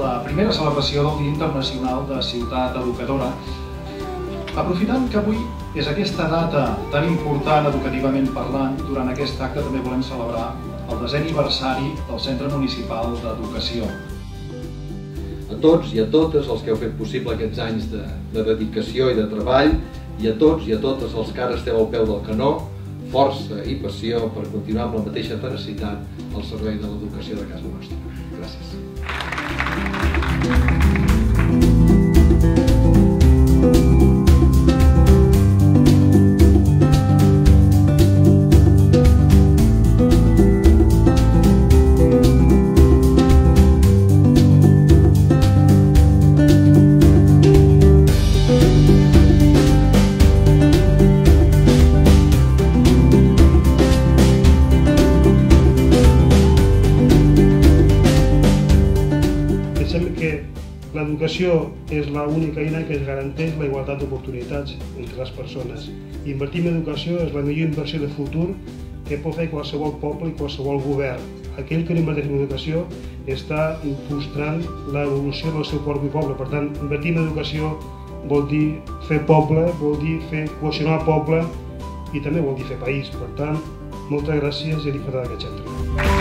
la primera celebració del Dia Internacional de Ciutat Educadora, aprofitant que avui és aquesta data tan important educativament parlant, durant aquest acte també volem celebrar el desè aniversari del Centre Municipal d'Educació. A tots i a totes els que heu fet possible aquests anys de, de dedicació i de treball, i a tots i a totes els que ara esteu al peu del canó, força i passió per continuar amb la mateixa tenacitat al servei de l'educació de casa nostra. Gràcies. Que l'educació és l'única eina que es garanteix la igualtat d'oportunitats entre les persones. Invertir en educació és la millor inversió de futur que pot fer qualsevol poble i qualsevol govern. Aquell que no inverteix en educació està frustrant l'evolució del seu propi poble. Per tant, invertir en educació vol dir fer poble, vol dir fer cohesionar poble i també vol dir fer país. Per tant, moltes gràcies i a disfrutar d'aquest centre.